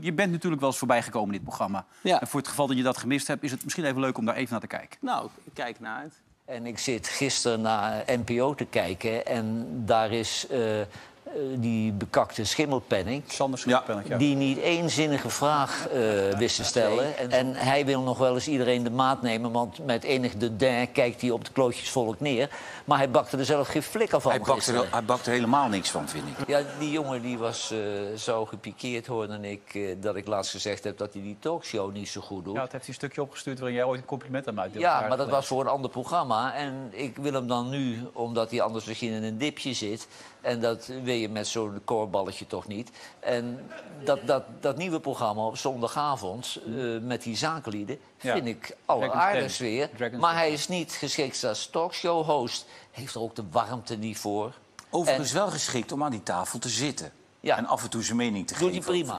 Je bent natuurlijk wel eens voorbij gekomen in dit programma. Ja. En voor het geval dat je dat gemist hebt, is het misschien even leuk om daar even naar te kijken. Nou, ik kijk naar uit. En ik zit gisteren naar NPO te kijken en daar is eh, die bekakte schimmelpenning... Sander Schimmelpenninck, ja. die niet één zinnige vraag eh, wist te stellen. En, en hij wil nog wel eens iedereen de maat nemen... want met enig dédain kijkt hij op het klootjesvolk neer. Maar hij bakte er zelf geen flikker van Hij bakt, gisteren. er, hij bakt er helemaal niks van, vind ik. Ja, die jongen die was eh, zo gepikeerd, hoorde ik... eh, dat ik laatst gezegd heb dat hij die talkshow niet zo goed doet. Ja, het heeft hij een stukje opgestuurd waarin jij ooit een compliment aan mij uitdeelde. Ja, maar dat was voor een ander programma. En ik wil hem dan nu, omdat hij anders misschien in een dipje zit... en dat je met zo'n koorballetje toch niet. En dat, dat, dat nieuwe programma op zondagavond eh, met die zakenlieden... Ja. vind ik Dragon's alleraardigst weer. Dragon's Maar hij is niet geschikt als talkshow-host. Heeft er ook de warmte niet voor. Overigens wel geschikt om aan die tafel te zitten. Ja. En af en toe zijn mening te Doet hij geven. prima.